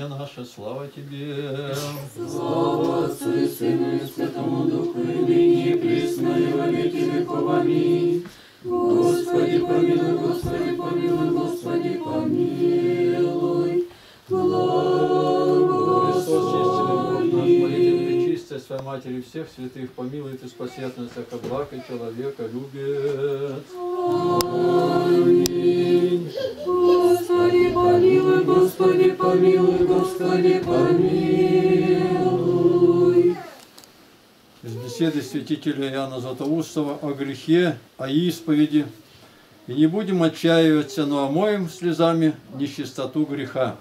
покаяние наше, слава Тебе. Слава Отцу и Сыну и Святому Духу, и ныне и присно, и во веки веков. Аминь. Господи, помилуй, Господи, помилуй, Господи, помилуй. Благослови. пречистая Своей Матери всех святых, помилует и спасет нас, как благ и человека любит. Аминь. Помилуй, Господи, помилуй, Господи, помилуй. Из беседы святителя Иоанна Златоустова о грехе, о исповеди. И не будем отчаиваться, но омоем слезами нечистоту греха.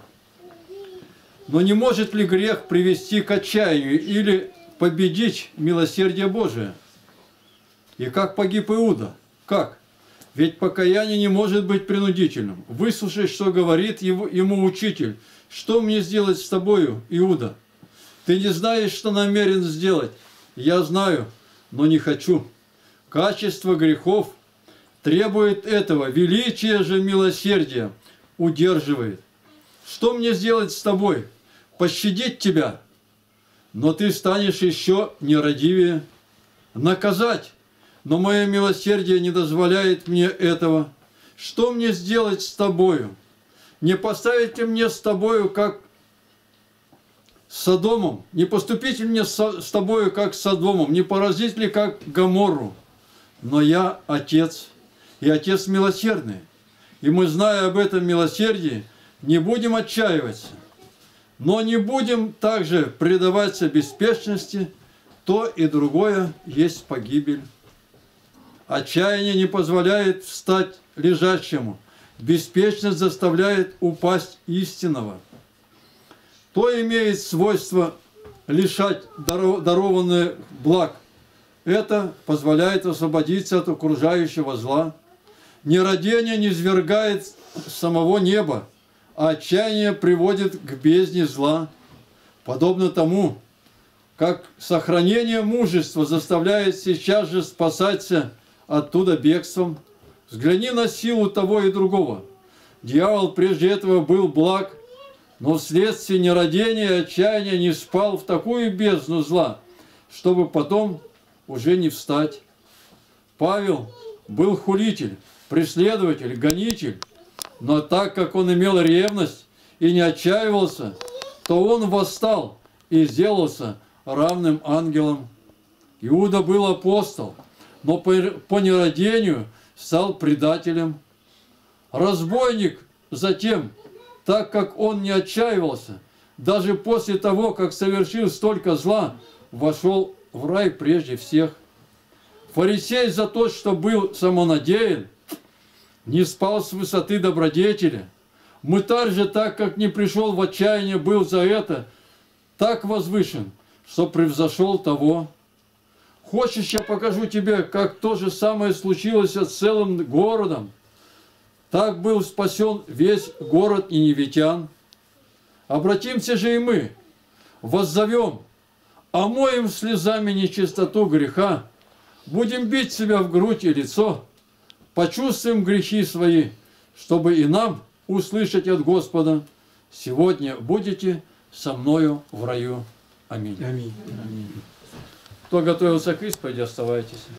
Но не может ли грех привести к отчаянию или победить милосердие Божие? И как погиб Иуда? Как? Ведь покаяние не может быть принудительным. Выслушай, что говорит его, ему учитель. Что мне сделать с тобою, Иуда? Ты не знаешь, что намерен сделать. Я знаю, но не хочу. Качество грехов требует этого. Величие же милосердия удерживает. Что мне сделать с тобой? Пощадить тебя? Но ты станешь еще нерадивее. Наказать? Но мое милосердие не дозволяет мне этого. Что мне сделать с тобою? Не поставить ли мне с тобою, как с Содомом? Не поступить ли мне с тобою, как с Содомом? Не поразить ли, как Гоморру? Но я Отец, и Отец милосердный. И мы, зная об этом милосердии, не будем отчаиваться. Но не будем также предаваться беспечности, то и другое есть погибель. Отчаяние не позволяет встать лежащему, беспечность заставляет упасть истинного. То имеет свойство лишать даро- дарованных благ. Это позволяет освободиться от окружающего зла. Нерадение не свергает самого неба, а отчаяние приводит к бездне зла. Подобно тому, как сохранение мужества заставляет сейчас же спасаться оттуда бегством. Взгляни на силу того и другого. Дьявол прежде этого был благ, но вследствие нерадения и отчаяния не спал в такую бездну зла, чтобы потом уже не встать. Павел был хулитель, преследователь, гонитель, но так как он имел ревность и не отчаивался, то он восстал и сделался равным ангелом. Иуда был апостол, но по, по нерадению стал предателем. Разбойник затем, так как он не отчаивался, даже после того, как совершил столько зла, вошел в рай прежде всех. Фарисей за то, что был самонадеян, не спал с высоты добродетели. Мытарь же, так как не пришел в отчаяние, был за это так возвышен, что превзошел того. Хочешь, я покажу тебе, как то же самое случилось с целым городом? Так был спасен весь город Ниневитян. Обратимся же и мы, воззовем, омоем слезами нечистоту греха, будем бить себя в грудь и лицо, почувствуем грехи свои, чтобы и нам услышать от Господа, сегодня будете со мною в раю. Аминь. Аминь. Кто готовился к исповеди, оставайтесь.